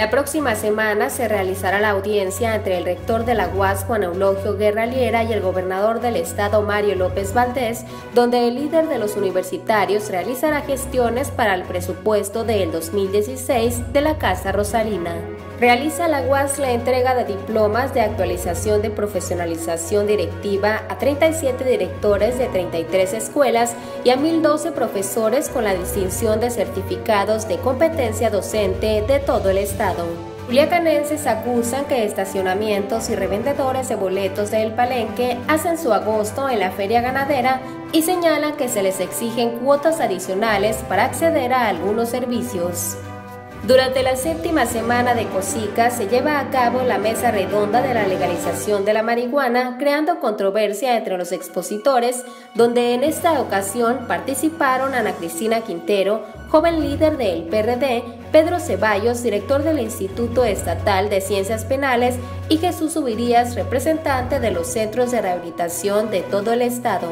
La próxima semana se realizará la audiencia entre el rector de la UAS, Juan Eulogio Guerra Liera, y el gobernador del estado, Mario López Valdés, donde el líder de los universitarios realizará gestiones para el presupuesto del 2016 de la Casa Rosalina. Realiza la UAS la entrega de diplomas de actualización de profesionalización directiva a 37 directores de 33 escuelas y a 1.012 profesores con la distinción de certificados de competencia docente de todo el estado. Culiacanenses acusan que estacionamientos y revendedores de boletos del Palenque hacen su agosto en la feria ganadera y señalan que se les exigen cuotas adicionales para acceder a algunos servicios. Durante la séptima semana de COSICA se lleva a cabo la mesa redonda de la legalización de la marihuana, creando controversia entre los expositores, donde en esta ocasión participaron Ana Cristina Quintero, joven líder del PRD, Pedro Ceballos, director del Instituto Estatal de Ciencias Penales, y Jesús Subirías, representante de los centros de rehabilitación de todo el estado.